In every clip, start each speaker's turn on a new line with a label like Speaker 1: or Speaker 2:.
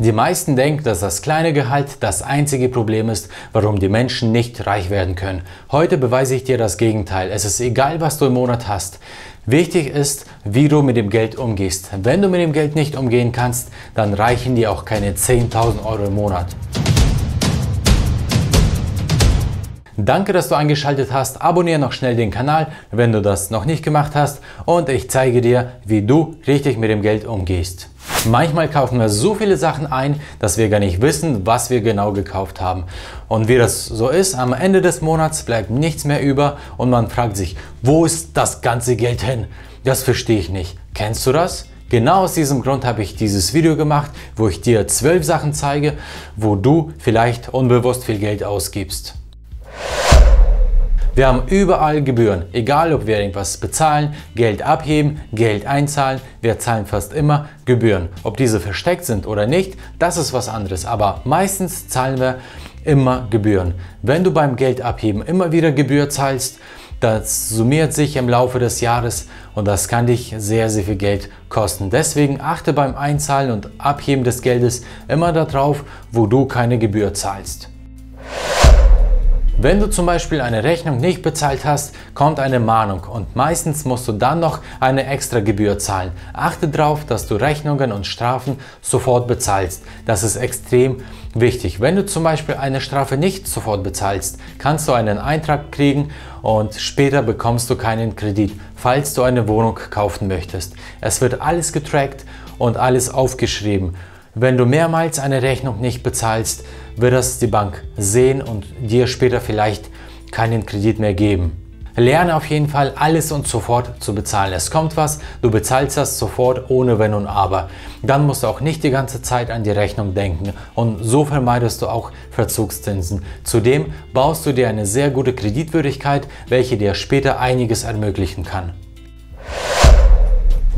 Speaker 1: Die meisten denken, dass das kleine Gehalt das einzige Problem ist, warum die Menschen nicht reich werden können. Heute beweise ich dir das Gegenteil. Es ist egal, was du im Monat hast. Wichtig ist, wie du mit dem Geld umgehst. Wenn du mit dem Geld nicht umgehen kannst, dann reichen dir auch keine 10.000 Euro im Monat. Danke, dass du eingeschaltet hast. Abonniere noch schnell den Kanal, wenn du das noch nicht gemacht hast. Und ich zeige dir, wie du richtig mit dem Geld umgehst. Manchmal kaufen wir so viele Sachen ein, dass wir gar nicht wissen, was wir genau gekauft haben. Und wie das so ist, am Ende des Monats bleibt nichts mehr über und man fragt sich, wo ist das ganze Geld hin? Das verstehe ich nicht. Kennst du das? Genau aus diesem Grund habe ich dieses Video gemacht, wo ich dir zwölf Sachen zeige, wo du vielleicht unbewusst viel Geld ausgibst. Wir haben überall Gebühren, egal ob wir irgendwas bezahlen, Geld abheben, Geld einzahlen, wir zahlen fast immer Gebühren. Ob diese versteckt sind oder nicht, das ist was anderes, aber meistens zahlen wir immer Gebühren. Wenn du beim Geld abheben immer wieder Gebühr zahlst, das summiert sich im Laufe des Jahres und das kann dich sehr, sehr viel Geld kosten. Deswegen achte beim Einzahlen und Abheben des Geldes immer darauf, wo du keine Gebühr zahlst. Wenn du zum Beispiel eine Rechnung nicht bezahlt hast, kommt eine Mahnung und meistens musst du dann noch eine extra Gebühr zahlen. Achte darauf, dass du Rechnungen und Strafen sofort bezahlst. Das ist extrem wichtig. Wenn du zum Beispiel eine Strafe nicht sofort bezahlst, kannst du einen Eintrag kriegen und später bekommst du keinen Kredit, falls du eine Wohnung kaufen möchtest. Es wird alles getrackt und alles aufgeschrieben. Wenn du mehrmals eine Rechnung nicht bezahlst, wird das die Bank sehen und dir später vielleicht keinen Kredit mehr geben. Lerne auf jeden Fall alles und sofort zu bezahlen. Es kommt was, du bezahlst das sofort ohne Wenn und Aber. Dann musst du auch nicht die ganze Zeit an die Rechnung denken und so vermeidest du auch Verzugszinsen. Zudem baust du dir eine sehr gute Kreditwürdigkeit, welche dir später einiges ermöglichen kann.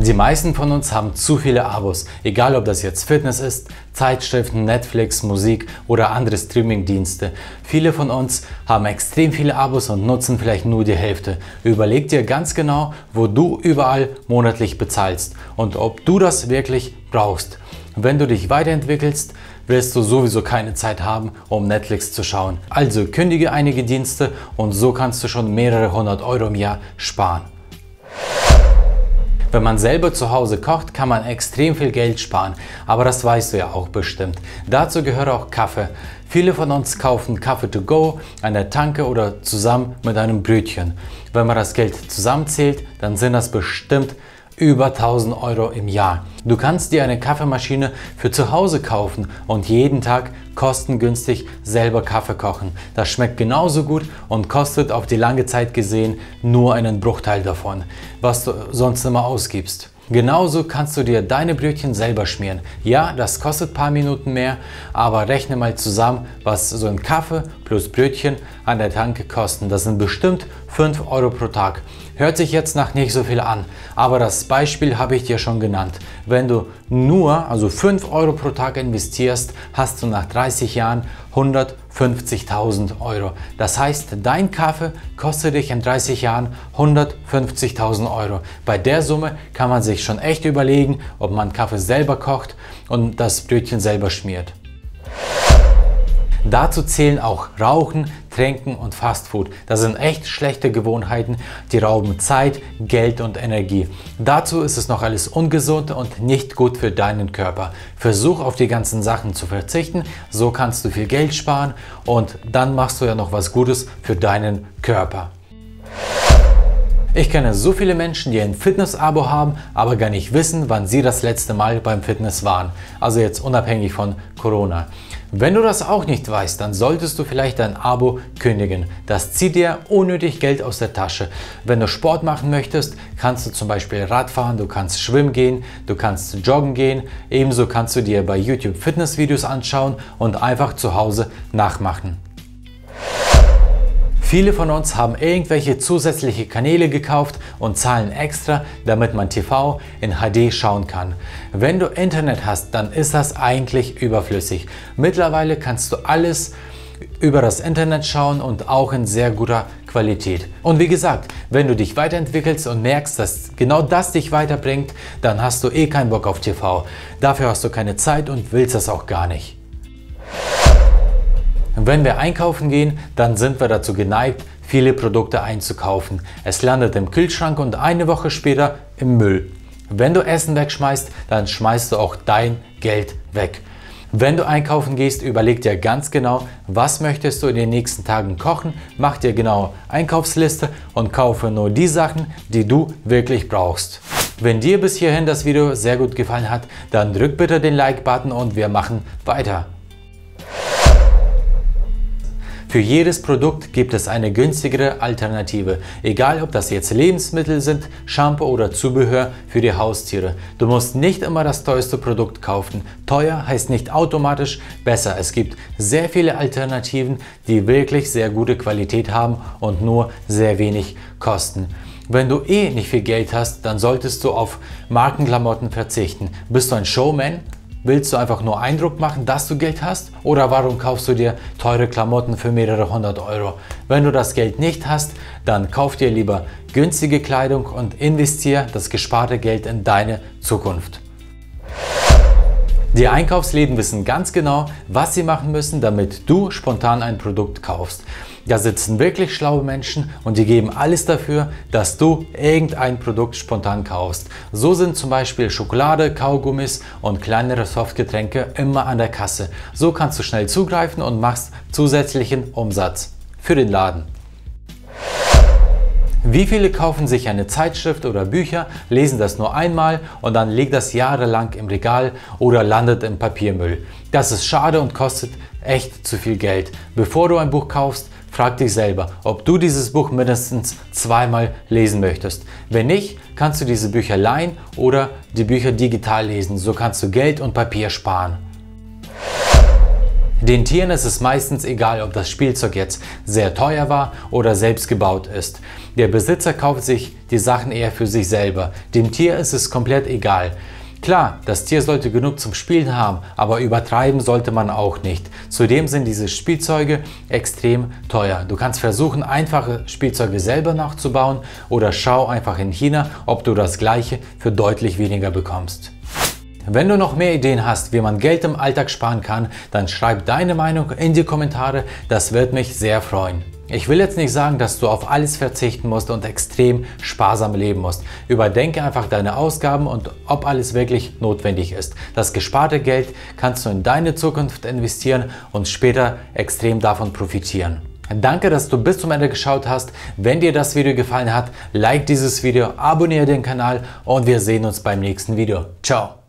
Speaker 1: Die meisten von uns haben zu viele Abos, egal ob das jetzt Fitness ist, Zeitschriften, Netflix, Musik oder andere Streamingdienste. Viele von uns haben extrem viele Abos und nutzen vielleicht nur die Hälfte. Überleg dir ganz genau, wo du überall monatlich bezahlst und ob du das wirklich brauchst. Wenn du dich weiterentwickelst, wirst du sowieso keine Zeit haben, um Netflix zu schauen. Also kündige einige Dienste und so kannst du schon mehrere hundert Euro im Jahr sparen. Wenn man selber zu Hause kocht, kann man extrem viel Geld sparen, aber das weißt du ja auch bestimmt. Dazu gehört auch Kaffee. Viele von uns kaufen Kaffee to go an der Tanke oder zusammen mit einem Brötchen. Wenn man das Geld zusammenzählt, dann sind das bestimmt über 1000 Euro im Jahr. Du kannst dir eine Kaffeemaschine für zu Hause kaufen und jeden Tag kostengünstig selber Kaffee kochen. Das schmeckt genauso gut und kostet auf die lange Zeit gesehen nur einen Bruchteil davon, was du sonst immer ausgibst. Genauso kannst du dir deine Brötchen selber schmieren. Ja, das kostet ein paar Minuten mehr, aber rechne mal zusammen, was so ein Kaffee plus Brötchen an der Tanke kosten. Das sind bestimmt 5 Euro pro Tag. Hört sich jetzt nach nicht so viel an, aber das Beispiel habe ich dir schon genannt. Wenn du nur, also 5 Euro pro Tag investierst, hast du nach 30 Jahren 150.000 Euro. Das heißt, dein Kaffee kostet dich in 30 Jahren 150.000 Euro. Bei der Summe kann man sich schon echt überlegen, ob man Kaffee selber kocht und das Brötchen selber schmiert. Dazu zählen auch Rauchen, Trinken und Fastfood. Das sind echt schlechte Gewohnheiten, die rauben Zeit, Geld und Energie. Dazu ist es noch alles ungesund und nicht gut für deinen Körper. Versuch auf die ganzen Sachen zu verzichten, so kannst du viel Geld sparen und dann machst du ja noch was Gutes für deinen Körper. Ich kenne so viele Menschen, die ein Fitness-Abo haben, aber gar nicht wissen, wann sie das letzte Mal beim Fitness waren. Also jetzt unabhängig von Corona. Wenn du das auch nicht weißt, dann solltest du vielleicht dein Abo kündigen. Das zieht dir unnötig Geld aus der Tasche. Wenn du Sport machen möchtest, kannst du zum Beispiel Radfahren, du kannst schwimmen gehen, du kannst joggen gehen. Ebenso kannst du dir bei YouTube Fitnessvideos anschauen und einfach zu Hause nachmachen. Viele von uns haben irgendwelche zusätzliche Kanäle gekauft und zahlen extra, damit man TV in HD schauen kann. Wenn du Internet hast, dann ist das eigentlich überflüssig. Mittlerweile kannst du alles über das Internet schauen und auch in sehr guter Qualität. Und wie gesagt, wenn du dich weiterentwickelst und merkst, dass genau das dich weiterbringt, dann hast du eh keinen Bock auf TV. Dafür hast du keine Zeit und willst das auch gar nicht. Wenn wir einkaufen gehen, dann sind wir dazu geneigt, viele Produkte einzukaufen. Es landet im Kühlschrank und eine Woche später im Müll. Wenn du Essen wegschmeißt, dann schmeißt du auch dein Geld weg. Wenn du einkaufen gehst, überleg dir ganz genau, was möchtest du in den nächsten Tagen kochen, mach dir genau Einkaufsliste und kaufe nur die Sachen, die du wirklich brauchst. Wenn dir bis hierhin das Video sehr gut gefallen hat, dann drück bitte den Like-Button und wir machen weiter. Für jedes Produkt gibt es eine günstigere Alternative, egal ob das jetzt Lebensmittel sind, Shampoo oder Zubehör für die Haustiere. Du musst nicht immer das teuerste Produkt kaufen. Teuer heißt nicht automatisch besser. Es gibt sehr viele Alternativen, die wirklich sehr gute Qualität haben und nur sehr wenig kosten. Wenn du eh nicht viel Geld hast, dann solltest du auf Markenklamotten verzichten. Bist du ein Showman? Willst du einfach nur Eindruck machen, dass du Geld hast? Oder warum kaufst du dir teure Klamotten für mehrere hundert Euro? Wenn du das Geld nicht hast, dann kauf dir lieber günstige Kleidung und investiere das gesparte Geld in deine Zukunft. Die Einkaufsläden wissen ganz genau, was sie machen müssen, damit du spontan ein Produkt kaufst. Da sitzen wirklich schlaue Menschen und die geben alles dafür, dass du irgendein Produkt spontan kaufst. So sind zum Beispiel Schokolade, Kaugummis und kleinere Softgetränke immer an der Kasse. So kannst du schnell zugreifen und machst zusätzlichen Umsatz für den Laden. Wie viele kaufen sich eine Zeitschrift oder Bücher, lesen das nur einmal und dann liegt das jahrelang im Regal oder landet im Papiermüll? Das ist schade und kostet echt zu viel Geld. Bevor du ein Buch kaufst, frag dich selber, ob du dieses Buch mindestens zweimal lesen möchtest. Wenn nicht, kannst du diese Bücher leihen oder die Bücher digital lesen. So kannst du Geld und Papier sparen. Den Tieren ist es meistens egal, ob das Spielzeug jetzt sehr teuer war oder selbst gebaut ist. Der Besitzer kauft sich die Sachen eher für sich selber. Dem Tier ist es komplett egal. Klar, das Tier sollte genug zum Spielen haben, aber übertreiben sollte man auch nicht. Zudem sind diese Spielzeuge extrem teuer. Du kannst versuchen, einfache Spielzeuge selber nachzubauen oder schau einfach in China, ob du das gleiche für deutlich weniger bekommst. Wenn du noch mehr Ideen hast, wie man Geld im Alltag sparen kann, dann schreib deine Meinung in die Kommentare, das wird mich sehr freuen. Ich will jetzt nicht sagen, dass du auf alles verzichten musst und extrem sparsam leben musst. Überdenke einfach deine Ausgaben und ob alles wirklich notwendig ist. Das gesparte Geld kannst du in deine Zukunft investieren und später extrem davon profitieren. Danke, dass du bis zum Ende geschaut hast. Wenn dir das Video gefallen hat, like dieses Video, abonniere den Kanal und wir sehen uns beim nächsten Video. Ciao!